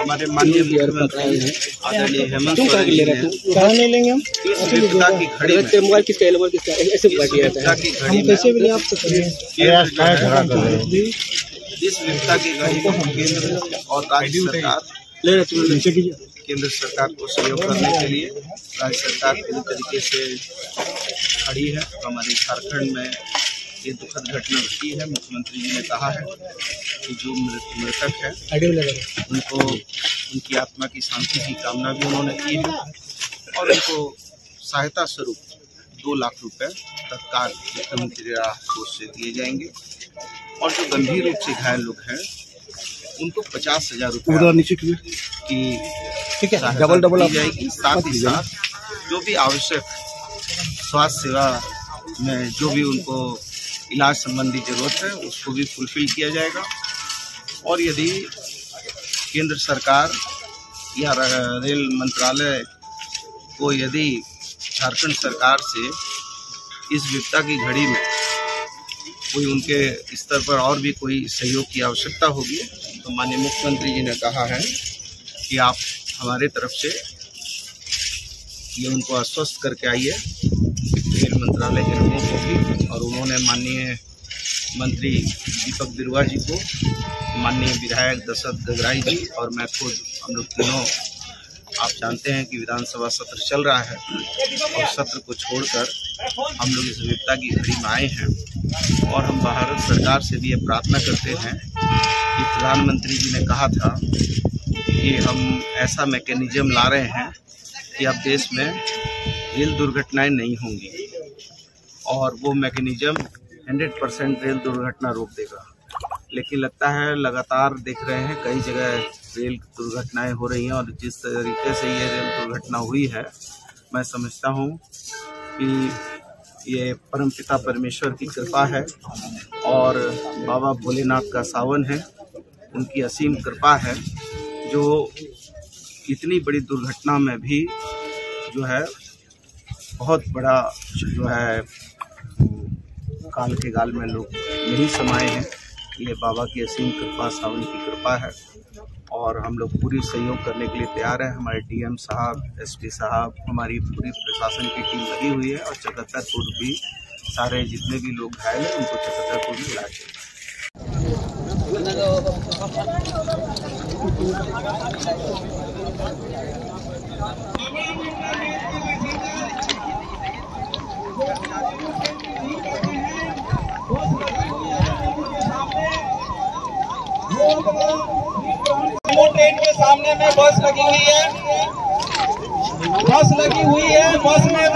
हमारे माननीय मुख्यमंत्री आदरणीय हेमंत सोरेन जी नहीं लेंगे हम? विपदा की घड़ी में। मोबाइल किसका है मोबाइल किसका है ऐसे विपदा हम कैसे भी नहीं आपसे है, इस विपदा की घड़ी में केंद्र और राज्य सरकार ले रहे तुम नीचे कीजिए केंद्र सरकार को सहयोग करने के लिए राज्य सरकार पूरी तरीके से खड़ी है। हमारे झारखंड में ये दुखद घटना घटी है मुख्यमंत्री जी ने कहा है कि जो मृतक है उनको उनकी आत्मा की शांति की कामना भी उन्होंने की है और उनको सहायता स्वरूप दो लाख रुपए तत्काल मुख्यमंत्री राहत कोष से दिए जाएँगे और जो गंभीर रूप से घायल लोग हैं उनको पचास हज़ार रुपये की ठीक है डबल डबल दी जाएगी। साथ ही साथ जो भी आवश्यक स्वास्थ्य सेवा में जो भी उनको इलाज संबंधी ज़रूरत है, उसको भी फुलफिल किया जाएगा। और यदि केंद्र सरकार या रेल मंत्रालय को यदि झारखंड सरकार से इस विपदा की घड़ी में कोई उनके स्तर पर और भी कोई सहयोग की आवश्यकता होगी तो माननीय मुख्यमंत्री जी ने कहा है कि आप हमारे तरफ़ से ये उनको आश्वस्त करके आइए रेल मंत्रालय की रिपोर्ट होगी और उन्होंने माननीय मंत्री दीपक बिरुआ जी को, माननीय विधायक दशरथ गगराई जी और मैं खुद, हम लोग तीनों, आप जानते हैं कि विधानसभा सत्र चल रहा है और सत्र को छोड़कर हम लोग इस विपदा की घड़ी में आए हैं और हम भारत सरकार से भी ये प्रार्थना करते हैं कि प्रधानमंत्री जी ने कहा था कि हम ऐसा मैकेनिज्म ला रहे हैं कि अब देश में रेल दुर्घटनाएँ नहीं होंगी। और वो मैकेनिज्म 100 परसेंट रेल दुर्घटना रोक देगा। लेकिन लगता है लगातार देख रहे हैं, कई जगह रेल दुर्घटनाएँ हो रही हैं और जिस तरीके से ये रेल दुर्घटना हुई है, मैं समझता हूँ कि ये परमपिता परमेश्वर की कृपा है और बाबा भोलेनाथ का सावन है, उनकी असीम कृपा है, जो इतनी बड़ी दुर्घटना में भी जो है, बहुत बड़ा जो है काल के गाल में लोग नहीं समाये हैं ये बाबा की असीम कृपा, सावन की कृपा है। और हम लोग पूरी सहयोग करने के लिए तैयार हैं। हमारे डीएम साहब, एसपी साहब, हमारी पूरी प्रशासन की टीम लगी हुई है और चकत्तरपुर भी सारे जितने भी लोग घायल हैं, उनको चकत्तरपुर में इलाज है। ट्रेन के सामने में बस लगी हुई है। बस लगी हुई है बस में